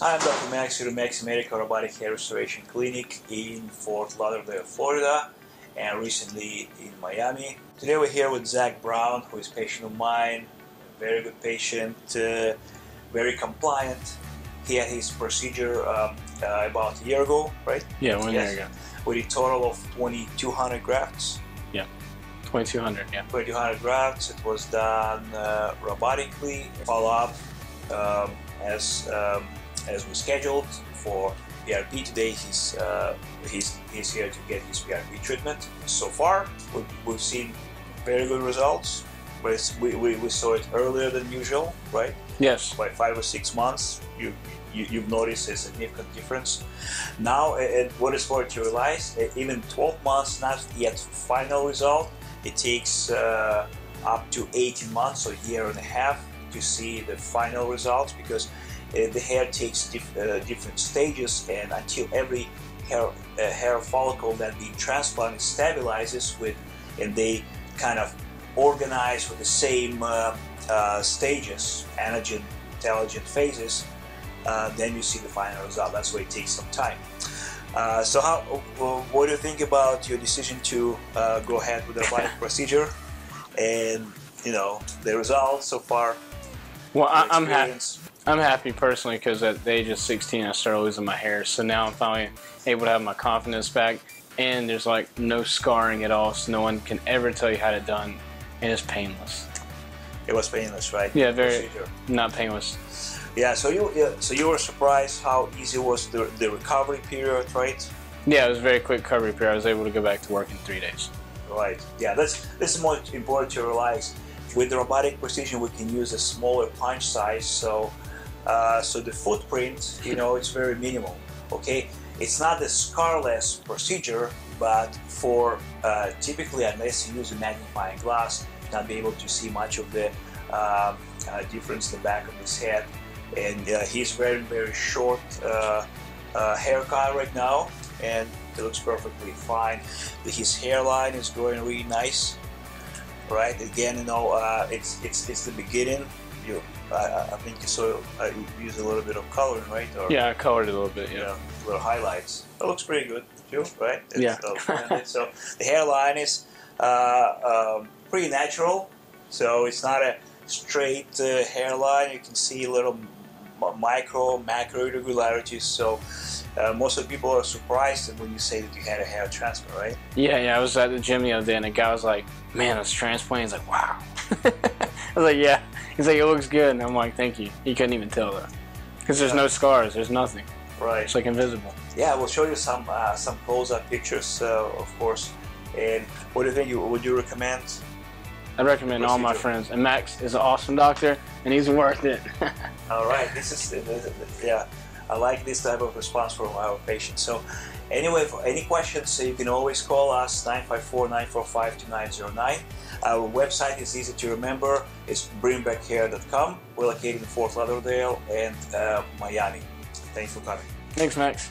I'm Dr. Max here at Max Medical Robotic Hair Restoration Clinic in Fort Lauderdale, Florida, and recently in Miami. Today we're here with Zach Brown, who is a patient of mine, very good patient, uh, very compliant. He had his procedure um, uh, about a year ago, right? Yeah, one Yes. year ago. With a total of 2,200 grafts. Yeah. 2200, yeah. 2,200 grafts. It was done uh, robotically. Follow up um, as um, as we scheduled for PRP today. He's uh, he's he's here to get his PRP treatment. So far, we've, we've seen very good results. But it's- we, we, we saw it earlier than usual, right? Yes. by five or six months, you, you you've noticed a significant difference. Now, uh, what is important to realize, even 12 months, not yet final result. It takes uh, up to 18 months, or a year and a half, to see the final results because the hair takes uh, different stages, and until every hair uh, hair follicle that being transplanted stabilizes with, and they kind of organize with the same uh, uh, stages, anagen, telogen phases, uh, then you see the final result. That's why it takes some time. Uh, so, how? uh, What do you think about your decision to uh, go ahead with the robotic procedure, and you know the results so far? Well, I, I'm happy. I'm happy personally because at the age of 16, I started losing my hair. So now I'm finally able to have my confidence back, and there's like no scarring at all. So no one can ever tell you how to done, and it's painless. It was painless, right? Yeah, very- Procedure. Not painless. Yeah. So you, yeah, so you were surprised how easy was the, the recovery period, right? Yeah, it was a very quick recovery period. I was able to go back to work in three days. Right. Yeah, that's this is more important to realize. With the robotic precision, we can use a smaller punch size, so uh, so the footprint, you know, it's very minimal. Okay, it's not the scarless procedure, but for uh, typically, unless you use a magnifying glass, you'll not be able to see much of the um, uh, difference in the back of his head. And uh, he's wearing very short uh, haircut right now, and it looks perfectly fine. His hairline is growing really nice, right? Again, you know, it's it's it's the beginning. You, I, I think you saw uh, you use a little bit of color, right? Or, Yeah, I colored it a little bit. you Yeah. know, little highlights. It looks pretty good too, right? It's, Yeah. uh, so the hairline is uh, um, pretty natural. So it's not a straight uh, hairline. You can see little micro, macro irregularities. So uh, most of the people are surprised when you say that you had a hair transplant, right? Yeah, yeah. I was at the gym the other day, and a guy was like, "Man, it's transplant." He's like, "Wow." I was like, "Yeah." He's like, "It looks good," and I'm like, "Thank you." He couldn't even tell though, because there's no scars. There's nothing. Right. It's like invisible. Yeah, we'll show you some uh, some close-up pictures, uh, of course. And what do you think? You would you recommend? I recommend all my friends. And Max is an awesome doctor, and he's worth it. All right, this is yeah. I like this type of response from our patients. So, anyway, for any questions, you can always call us 954-945-2909. Our website is easy to remember. It's bringbackhair.com. We're located in Fort Lauderdale and uh, Miami. Thanks for coming. Thanks, Max.